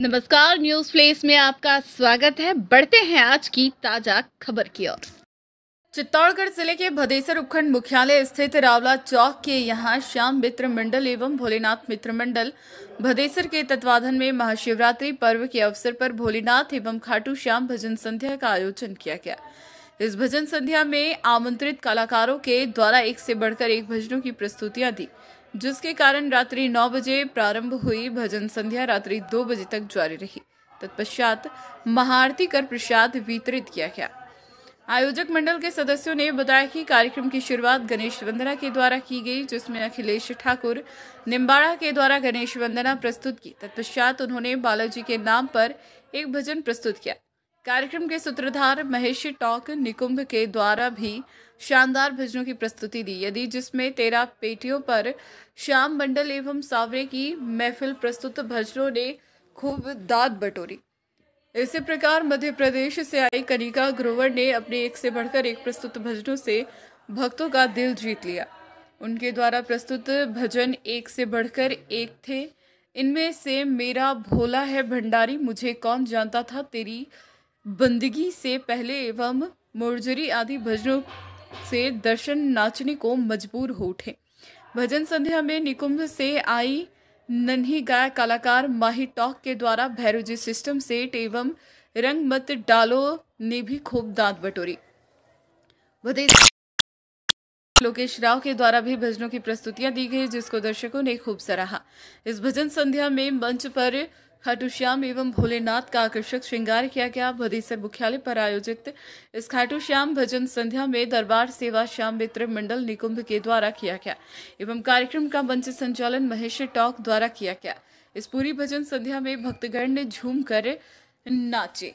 नमस्कार, news place में आपका स्वागत है। बढ़ते हैं आज की ताज़ा खबर की ओर। चित्तौड़गढ़ ज़िले के भदेसर उपखंड मुख्यालय स्थित रावला चौक के यहाँ श्याम मित्र मंडल एवं भोलेनाथ मित्र मंडल भदेसर के तत्वाधान में महाशिवरात्रि पर्व के अवसर पर भोलेनाथ एवं खाटू श्याम भजन संध्या का आयोजन किया गया। इस भजन संध्या में आमंत्रित कलाकारों के द्वारा एक से बढ़कर एक भजनों की प्रस्तुतियाँ दी। जिसके कारण रात्रि नौ बजे प्रारंभ हुई, भजन संध्या रात्रि दो बजे तक जारी रही। तत्पश्चात महाआरती कर प्रसाद वितरित किया गया। आयोजक मंडल के सदस्यों ने बताया कि कार्यक्रम की शुरुआत गणेश वंदना के द्वारा की गई, जिसमें अखिलेश ठाकुर निम्बाड़ा के द्वारा गणेश वंदना प्रस्तुत की। तत्पश्चात उन्होंने बालाजी के नाम पर एक भजन प्रस्तुत किया। कार्यक्रम के सूत्रधार महेश टॉक निकुंभ के द्वारा भी शानदार भजनों की प्रस्तुति दी। यदि जिसमें तेरह पेटियों पर श्याम मंडल एवं सावरे की महफिल प्रस्तुत, भजनों ने खूब दाद बटोरी। इसी प्रकार मध्य प्रदेश से आई कनिका ग्रोवर ने अपने एक से बढ़कर एक प्रस्तुत भजनों से भक्तों का दिल जीत लिया। उनके द्वारा प्रस्तुत भजन एक से बढ़कर एक थे। इनमें से मेरा भोला है भंडारी, मुझे कौन जानता था तेरी बंदगी से पहले एवं मुर्जरी आदि भजनों से दर्शन नाचने को मजबूर हो उठे। भजन संध्या में निकुंभ से आई नन्ही गायक कलाकार माही टॉक के द्वारा भैरोजी सिस्टम सेट एवं रंग मत डालो ने भी खूब दांत बटोरी। लोकेश राव के द्वारा भी भजनों की प्रस्तुतियाँ दी गई, जिसको दर्शकों ने खूब सराहा। इस भजन संध्या में मंच पर खाटू श्याम एवं भोलेनाथ का आकर्षक श्रृंगार किया गया। भदेसर मुख्यालय पर आयोजित इस खाटू श्याम भजन संध्या में दरबार सेवा श्याम मित्र मंडल निकुंभ के द्वारा किया गया एवं कार्यक्रम का मंच संचालन महेश टॉक द्वारा किया गया। इस पूरी भजन संध्या में भक्तगण ने झूम कर नाचे।